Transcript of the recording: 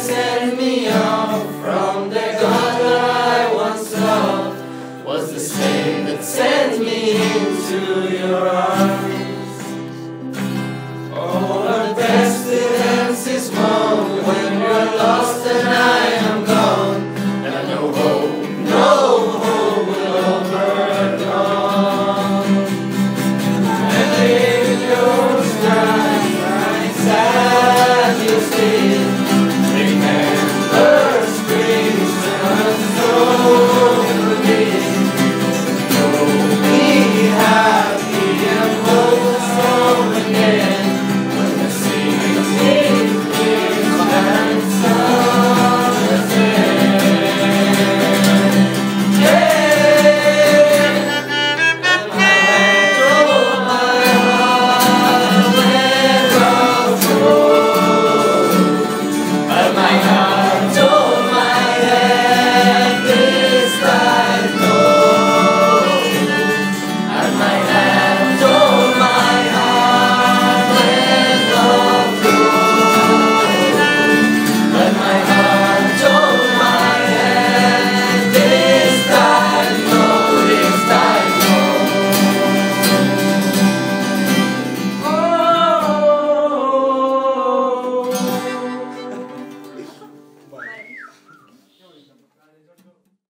sent me off from the God that I once loved was the same that sent me into your arms.